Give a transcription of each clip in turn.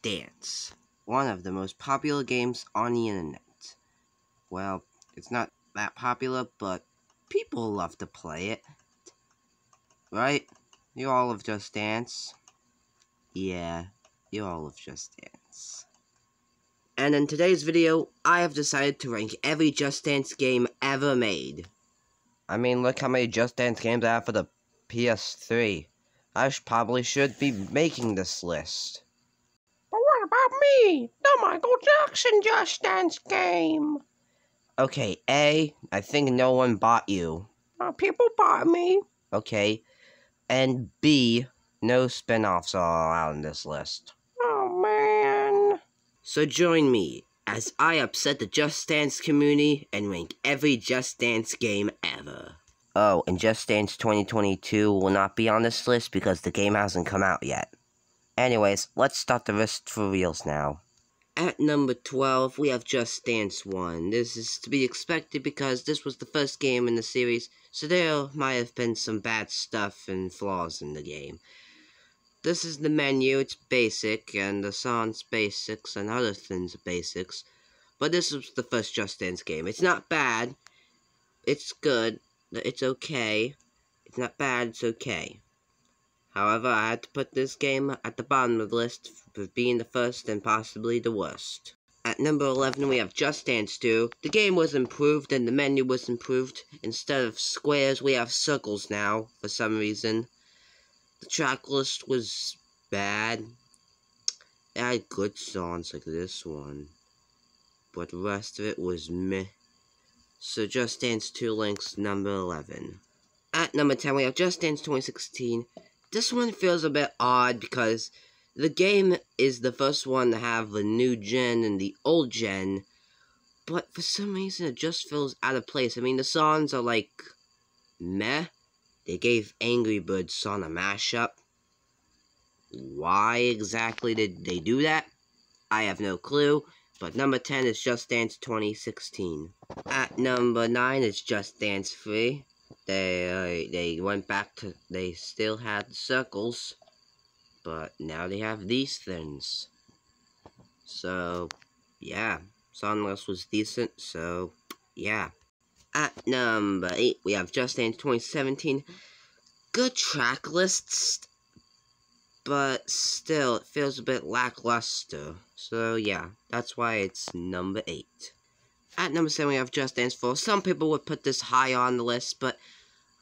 Dance, one of the most popular games on the internet. Well, it's not that popular, but people love to play it. Right? You all of Just Dance? Yeah, you all of Just Dance. And in today's video, I have decided to rank every Just Dance game ever made. I mean, look how many Just Dance games I have for the PS3. I probably should be making this list. About me? The Michael Jackson Just Dance game. Okay, A, I think no one bought you. Uh, people bought me. Okay. And B, no spin-offs are allowed in this list. Oh, man. So join me as I upset the Just Dance community and rank every Just Dance game ever. Oh, and Just Dance 2022 will not be on this list because the game hasn't come out yet. Anyways, let's start the list for reals now. At number 12, we have Just Dance 1. This is to be expected because this was the first game in the series, so there might have been some bad stuff and flaws in the game. This is the menu, it's basic, and the song's basics, and other things are basics. But this was the first Just Dance game. It's not bad. It's good. It's okay. It's not bad, it's okay. However, I had to put this game at the bottom of the list for being the first and possibly the worst. At number 11, we have Just Dance 2. The game was improved and the menu was improved. Instead of squares, we have circles now, for some reason. The track list was bad. It had good songs like this one. But the rest of it was meh. So Just Dance 2 links number 11. At number 10, we have Just Dance 2016. This one feels a bit odd because the game is the first one to have the new gen and the old gen, but for some reason it just feels out of place. I mean, the songs are like meh. They gave Angry Birds song a mashup. Why exactly did they do that? I have no clue. But number 10 is Just Dance 2016. At number 9 is Just Dance 3 they uh, they went back to they still had circles but now they have these things. So yeah Sunless was decent so yeah. At number 8 we have Just Dance 2017 good track lists but still it feels a bit lackluster. So yeah that's why it's number 8 at number 7, we have Just Dance 4. Some people would put this high on the list, but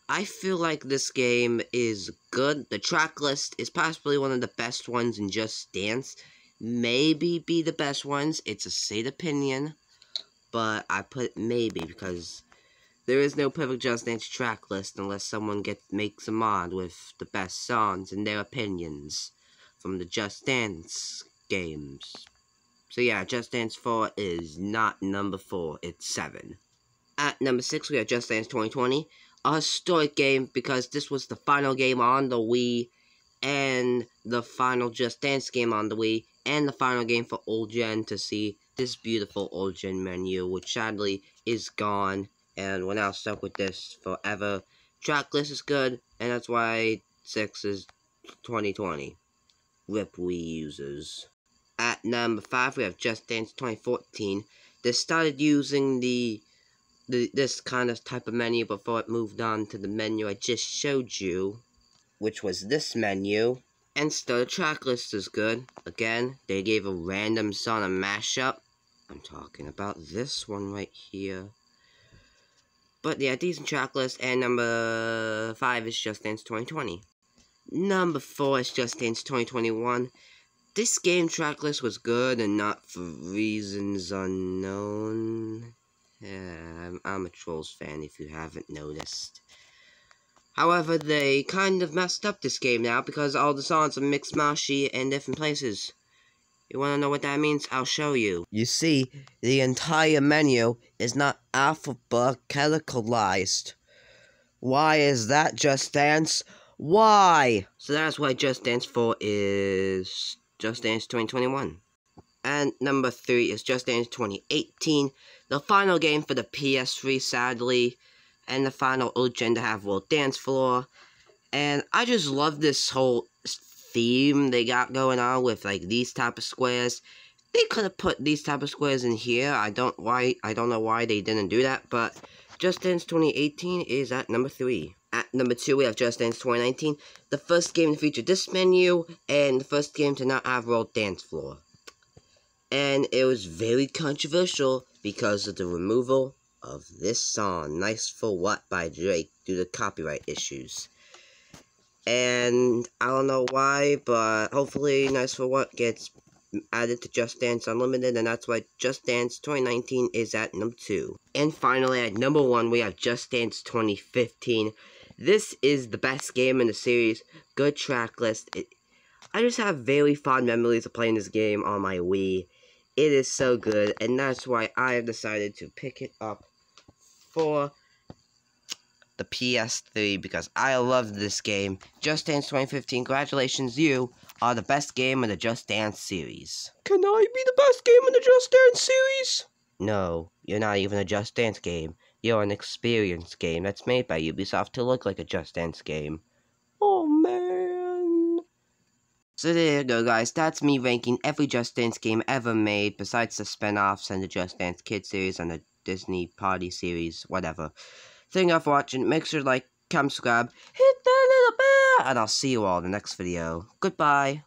I feel like this game is good. The track list is possibly one of the best ones in Just Dance. Maybe be the best ones. It's a state opinion, but I put maybe because there is no perfect Just Dance track list unless someone gets makes a mod with the best songs and their opinions from the Just Dance games. So yeah, Just Dance 4 is not number 4, it's 7. At number 6, we have Just Dance 2020. A historic game because this was the final game on the Wii and the final Just Dance game on the Wii and the final game for Old Gen to see this beautiful Old Gen menu, which sadly is gone and we're now stuck with this forever. Track list is good, and that's why 6 is 2020. RIP Wii users. At number 5, we have Just Dance 2014. They started using the, the this kind of type of menu before it moved on to the menu I just showed you, which was this menu. And still, the track list is good. Again, they gave a random song a mashup. I'm talking about this one right here. But yeah, decent track list. And number 5 is Just Dance 2020. Number 4 is Just Dance 2021. This game track list was good and not for reasons unknown. Yeah, I'm, I'm a Trolls fan if you haven't noticed. However, they kind of messed up this game now because all the songs are mixed mashy in different places. You want to know what that means? I'll show you. You see, the entire menu is not alphabeticalized. Why is that, Just Dance? Why? So that's why Just Dance 4 is just Dance 2021. And number three is Just Dance 2018, the final game for the PS3, sadly, and the final old gen to have World Dance Floor. And I just love this whole theme they got going on with like these type of squares. They could have put these type of squares in here. I don't why I don't know why they didn't do that, but Just Dance 2018 is at number three. At number two, we have Just Dance 2019, the first game to feature this menu, and the first game to not have World Dance Floor. And it was very controversial because of the removal of this song, Nice for What by Drake, due to copyright issues. And I don't know why, but hopefully Nice for What gets added to Just Dance Unlimited, and that's why Just Dance 2019 is at number 2. And finally, at number 1, we have Just Dance 2015. This is the best game in the series, good track list. It, I just have very fond memories of playing this game on my Wii. It is so good, and that's why I have decided to pick it up for the PS3 because I love this game. Just Dance 2015, congratulations, you are the best game in the Just Dance series. Can I be the best game in the Just Dance series? No, you're not even a Just Dance game. You're an experience game that's made by Ubisoft to look like a Just Dance game. Oh man. So there you go, guys. That's me ranking every Just Dance game ever made, besides the spin-offs and the Just Dance Kid series and the Disney Party series, whatever. Thank you for watching. Make sure to like, comment, subscribe, hit that little bell, and I'll see you all in the next video. Goodbye.